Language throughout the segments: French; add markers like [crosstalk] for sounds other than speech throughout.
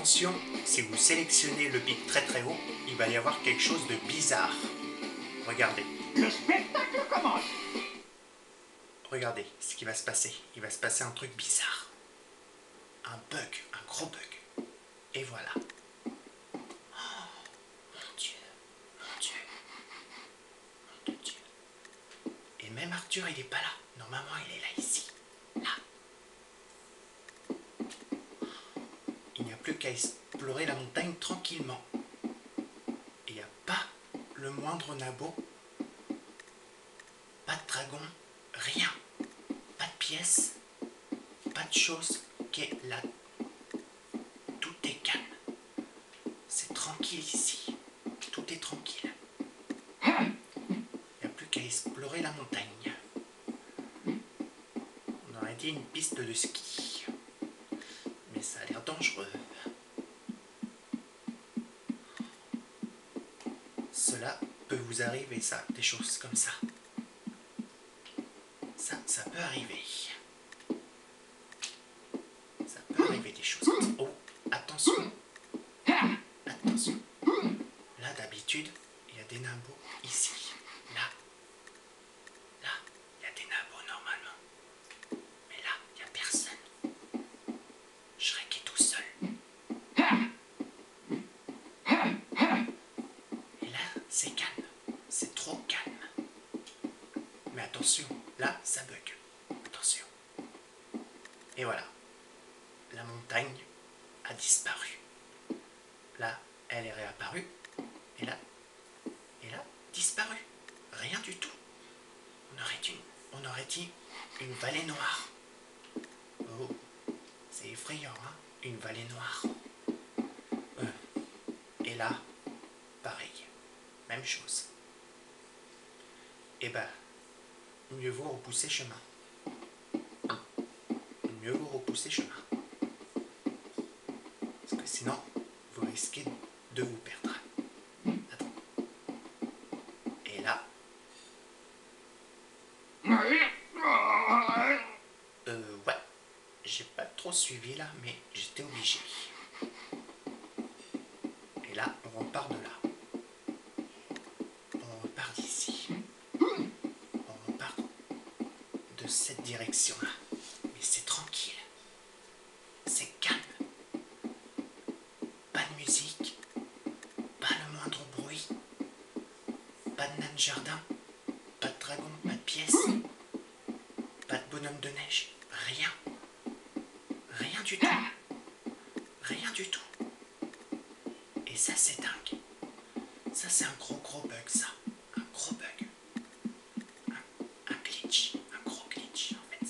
attention, si vous sélectionnez le pic très très haut, il va y avoir quelque chose de bizarre. Regardez. Le spectacle commence Regardez ce qui va se passer. Il va se passer un truc bizarre. Un bug, un gros bug. Et voilà. Oh, mon Dieu, mon Dieu, mon Dieu. Et même Arthur, il est pas là. Normalement, il est là ici. Là. Il n'y a plus explorer la montagne tranquillement. Il n'y a pas le moindre nabot. Pas de dragon. Rien. Pas de pièces. Pas de choses qui est là. Tout est calme. C'est tranquille ici. Tout est tranquille. Il n'y a plus qu'à explorer la montagne. On aurait dit une piste de ski. Mais ça a l'air dangereux. Vous arriver, ça, des choses comme ça. Ça, ça peut arriver. Ça peut arriver des choses comme ça. Oh, attention. Attention. Là, d'habitude, il y a des nimbos ici. Là. Là, il y a des nimbos normalement. Mais là, il n'y a personne. Shrek est tout seul. Et là, c'est calme. C'est trop calme. Mais attention, là, ça bug. Attention. Et voilà. La montagne disparu. Là, elle est réapparue. Et là, et là, disparu. Rien du tout. On aurait dit, on aurait dit une vallée noire. Oh, c'est effrayant, hein Une vallée noire. Euh, Et là, pareil. Même chose. Eh ben, mieux vaut repousser chemin. Mieux vaut repousser chemin. Parce que sinon, vous risquez de vous perdre. Attends. Et là, euh, ouais. J'ai pas suivi là, mais j'étais obligé. Et là, on repart de là. On repart d'ici. On repart de cette direction-là. Mais c'est tranquille. C'est calme. Pas de musique. Pas le moindre bruit. Pas de nain de jardin. Pas de dragon, pas de pièces. Pas de bonhomme de neige. Rien. Rien du tout. Rien du tout. Et ça, c'est dingue. Ça, c'est un gros, gros bug, ça. Un gros bug. Un, un glitch. Un gros glitch, en fait.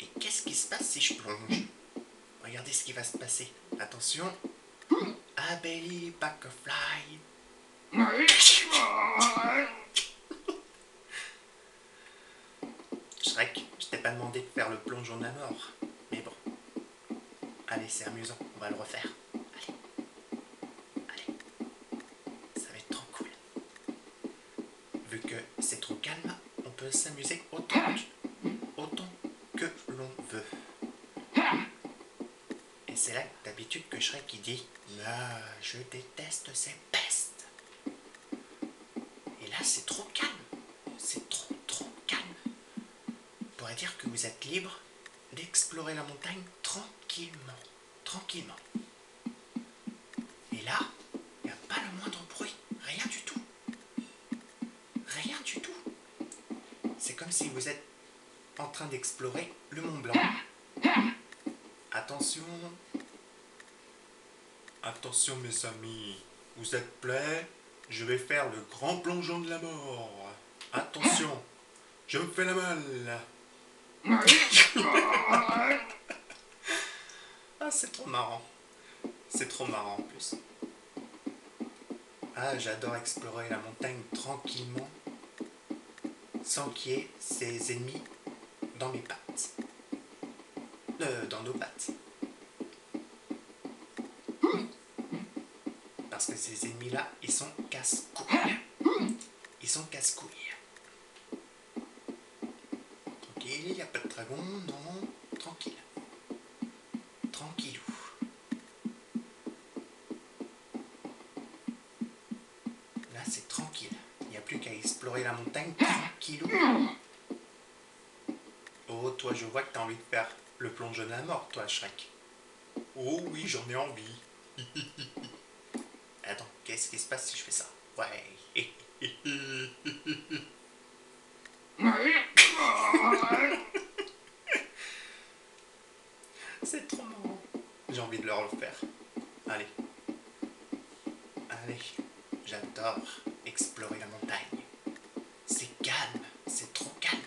Et qu'est-ce qui se passe si je plonge? Regardez ce qui va se passer. Attention. Abeli Butterfly. [laughs] Shrek, je t'ai pas demandé de faire le plongeon de la mort. Mais bon. Allez, c'est amusant. On va le refaire. Allez. Allez. Ça va être trop cool. Vu que c'est trop calme, on peut s'amuser autant, autant que l'on veut. Et c'est là d'habitude que Shrek il dit Ah, je déteste ces pestes. Et là, c'est trop calme. C'est trop. Dire que vous êtes libre d'explorer la montagne tranquillement. Tranquillement. Et là, il n'y a pas le moindre bruit. Rien du tout. Rien du tout. C'est comme si vous êtes en train d'explorer le Mont Blanc. Attention. Attention mes amis. Vous êtes prêts? Je vais faire le grand plongeon de la mort. Attention. Je me fais la malle. Ah, c'est trop marrant. C'est trop marrant en plus. Ah, j'adore explorer la montagne tranquillement, sans qu'il y ait ses ennemis dans mes pattes. Euh, dans nos pattes. Parce que ces ennemis-là, ils sont casse-couilles. Ils sont casse-couilles. non, tranquille. Tranquillou. Là, c'est tranquille. Il n'y a plus qu'à explorer la montagne tranquillou. Oh, toi, je vois que t'as envie de faire le plongeon à la mort, toi, Shrek. Oh oui, j'en ai envie. [laughs] Attends, qu'est-ce qui se passe si je fais ça? Ouais. [laughs] Bah c'est trop marrant. J'ai envie de le refaire. Allez. Allez. J'adore explorer la montagne. C'est calme. C'est trop calme.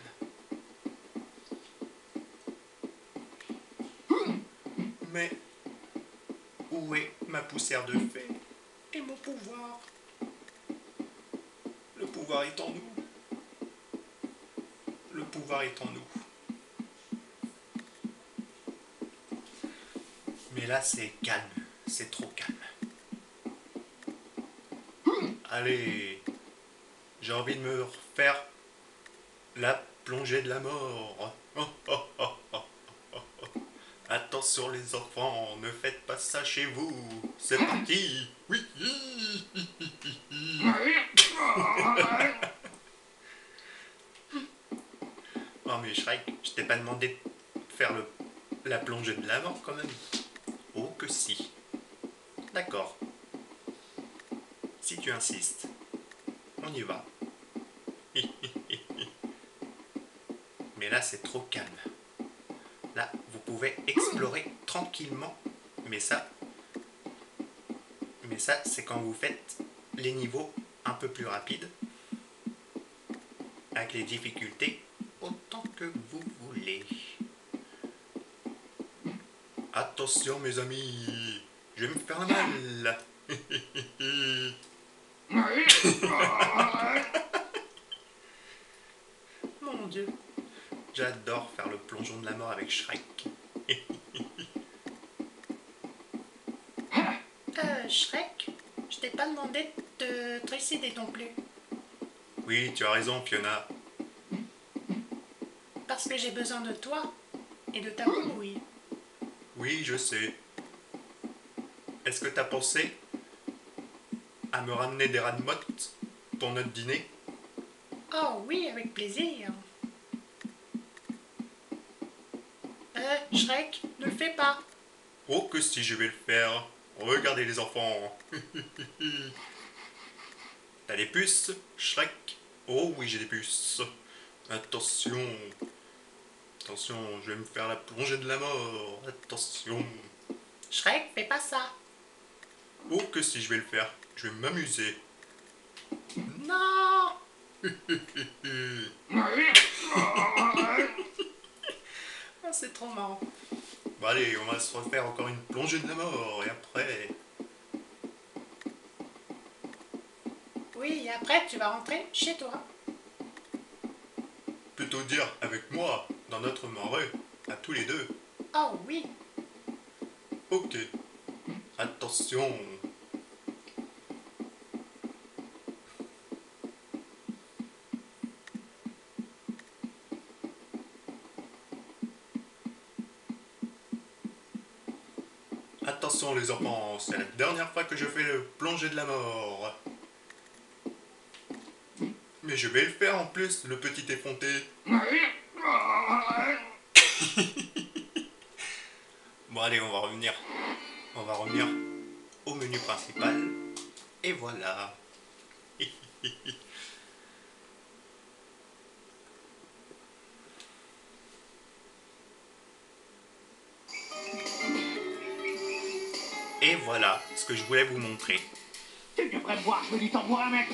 Mais où est ma poussière de fée et mon pouvoir? Le pouvoir est en nous. Le pouvoir est en nous. Mais là, c'est calme. C'est trop calme. Allez, j'ai envie de me refaire la plongée de la mort. Attention les enfants, ne faites pas ça chez vous. C'est parti. Oui. [laughs] oh mais Shrek, je t'ai pas demandé de faire le, la plongée de la mort quand même. Oh que si. D'accord. Si tu insistes, on y va. [laughs] Mais là, c'est trop calme. Là, vous pouvez explorer tranquillement. Mais ça, mais ça, c'est quand vous faites les niveaux un peu plus rapides. Avec les difficultés autant que vous voulez. Attention mes amis, je vais me faire mal. [laughs] Mon dieu, j'adore faire le plongeon de la mort avec Shrek. [laughs] Euh, Shrek, je t'ai pas demandé de te trucider non plus. Oui, tu as raison Fiona. Parce que j'ai besoin de toi et de ta bouille. Oui, je sais. Est-ce que t'as pensé à me ramener des rats de motte pour notre dîner? Oh oui, avec plaisir. Euh, Shrek, ne le fais pas. Oh que si je vais le faire. Regardez les enfants. [laughs] T'as des puces, Shrek? Oh oui, j'ai des puces. Attention. Attention, je vais me faire la plongée de la mort. Attention. Shrek, fais pas ça. Oh que si je vais le faire. Je vais m'amuser. Non [laughs] Ah, C'est trop marrant. Bon allez, on va se refaire encore une plongée de la mort. Et après... Oui, et après, tu vas rentrer chez toi. Plutôt dire avec moi, dans notre marais, à tous les deux. Oh oui. Ok. Attention. Attention les enfants, c'est la dernière fois que je fais le plongée de la mort. Mais je vais le faire en plus, le petit effronté. [laughs] Bon allez, on va revenir. On va revenir au menu principal. Et voilà. [laughs] Et voilà ce que je voulais vous montrer. Tu devrais me voir, je veux du un mec.